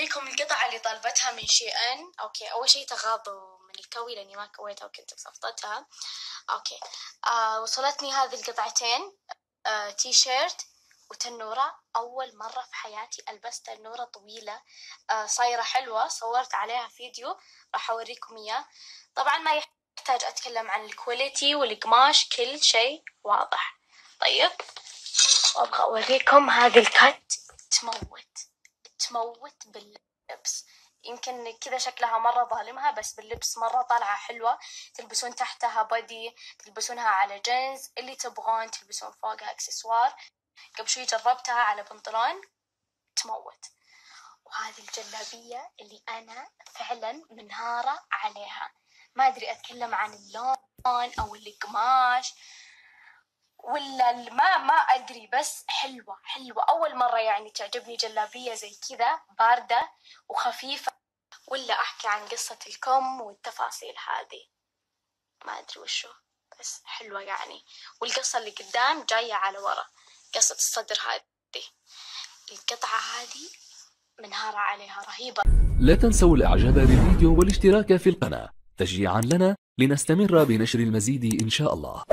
أوريكم القطعة اللي طلبتها من Shein okay أول شي تغاضوا من الكوي لأني ما كويتها وكنت مصفطتها okay. آه وصلتني هذه القطعتين آه تي شيرت وتنورة. أول مرة في حياتي ألبس تنورة طويلة آه صايرة حلوة. صورت عليها فيديو راح أوريكم إياه. طبعا ما يحتاج أتكلم عن ال quality والقماش كل شيء واضح. طيب وأبغى أوريكم هذه الكت تموت. تموت باللبس. يمكن كذا شكلها مرة ظالمها بس باللبس مرة طالعة حلوة. تلبسون تحتها body تلبسونها على جينز اللي تبغون تلبسون فوقها اكسسوار قبل شوي جربتها على بنطلون تموت. وهذه الجلابية اللي أنا فعلا منهارة عليها. ما أدري أتكلم عن اللون أو القماش. ما ما أدري بس حلوة حلوة. أول مرة يعني تعجبني جلابية زي كذا باردة وخفيفة. ولا أحكي عن قصة الكم والتفاصيل هذه. ما أدري وشو بس حلوة يعني. والقصة اللي قدام جاية على ورا قصة الصدر هذه. القطعة هذه منهارة عليها رهيبة. لا تنسوا الإعجاب بالفيديو والاشتراك في القناة. تشجيعا لنا لنستمر بنشر المزيد إن شاء الله.